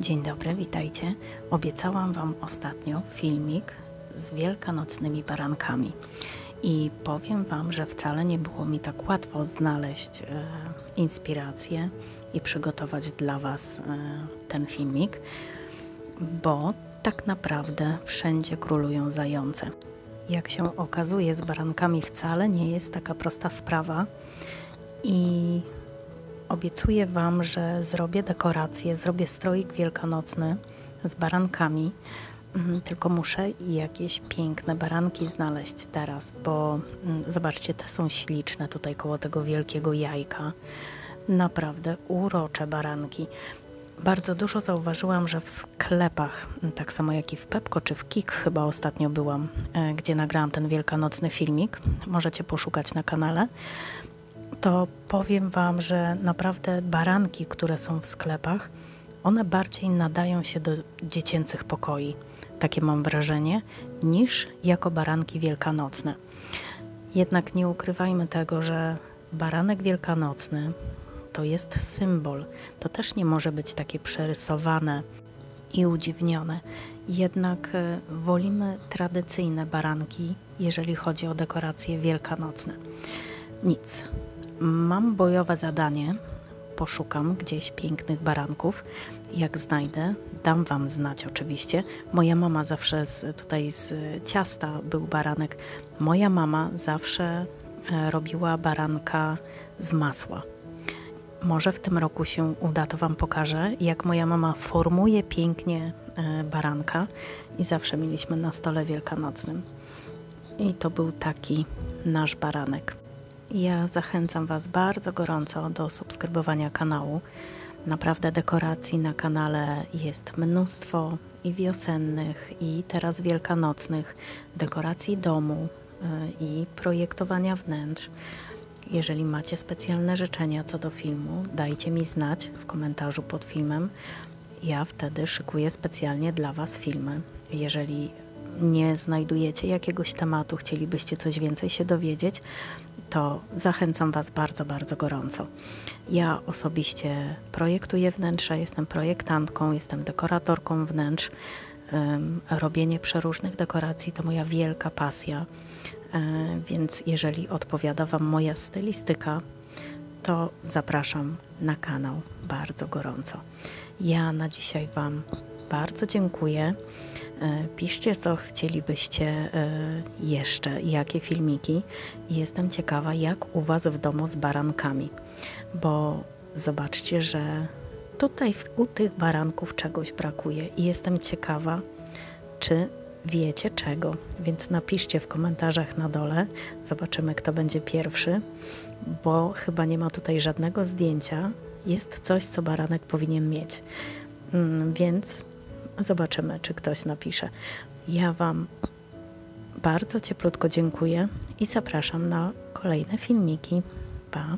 Dzień dobry, witajcie. Obiecałam Wam ostatnio filmik z wielkanocnymi barankami. I powiem Wam, że wcale nie było mi tak łatwo znaleźć e, inspirację i przygotować dla Was e, ten filmik, bo tak naprawdę wszędzie królują zające. Jak się okazuje, z barankami wcale nie jest taka prosta sprawa i Obiecuję Wam, że zrobię dekorację, zrobię stroik wielkanocny z barankami. Mm, tylko muszę jakieś piękne baranki znaleźć teraz, bo mm, zobaczcie, te są śliczne tutaj koło tego wielkiego jajka. Naprawdę urocze baranki. Bardzo dużo zauważyłam, że w sklepach, mm, tak samo jak i w Pepko czy w Kik chyba ostatnio byłam, e, gdzie nagrałam ten wielkanocny filmik. Możecie poszukać na kanale to powiem Wam, że naprawdę baranki, które są w sklepach, one bardziej nadają się do dziecięcych pokoi, takie mam wrażenie, niż jako baranki wielkanocne. Jednak nie ukrywajmy tego, że baranek wielkanocny to jest symbol. To też nie może być takie przerysowane i udziwnione. Jednak e, wolimy tradycyjne baranki, jeżeli chodzi o dekoracje wielkanocne. Nic. Mam bojowe zadanie. Poszukam gdzieś pięknych baranków. Jak znajdę, dam Wam znać oczywiście. Moja mama zawsze z, tutaj z ciasta był baranek. Moja mama zawsze e, robiła baranka z masła. Może w tym roku się uda, to Wam pokażę, jak moja mama formuje pięknie e, baranka i zawsze mieliśmy na stole wielkanocnym. I to był taki nasz baranek. Ja zachęcam Was bardzo gorąco do subskrybowania kanału. Naprawdę dekoracji na kanale jest mnóstwo i wiosennych, i teraz wielkanocnych, dekoracji domu y, i projektowania wnętrz. Jeżeli macie specjalne życzenia co do filmu, dajcie mi znać w komentarzu pod filmem. Ja wtedy szykuję specjalnie dla Was filmy. Jeżeli nie znajdujecie jakiegoś tematu, chcielibyście coś więcej się dowiedzieć, to zachęcam Was bardzo, bardzo gorąco. Ja osobiście projektuję wnętrza, jestem projektantką, jestem dekoratorką wnętrz. Robienie przeróżnych dekoracji to moja wielka pasja, e, więc jeżeli odpowiada Wam moja stylistyka, to zapraszam na kanał bardzo gorąco. Ja na dzisiaj Wam bardzo dziękuję. E, piszcie, co chcielibyście e, jeszcze, jakie filmiki. Jestem ciekawa, jak u Was w domu z barankami, bo zobaczcie, że tutaj u tych baranków czegoś brakuje i jestem ciekawa, czy wiecie czego. Więc napiszcie w komentarzach na dole. Zobaczymy, kto będzie pierwszy, bo chyba nie ma tutaj żadnego zdjęcia. Jest coś, co baranek powinien mieć. Mm, więc Zobaczymy, czy ktoś napisze. Ja Wam bardzo cieplutko dziękuję i zapraszam na kolejne filmiki. Pa!